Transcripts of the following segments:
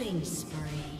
Killing spree.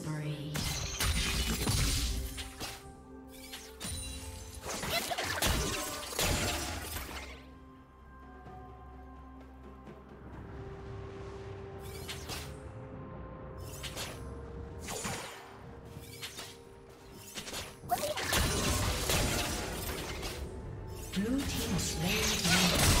Blue team slain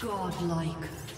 Godlike.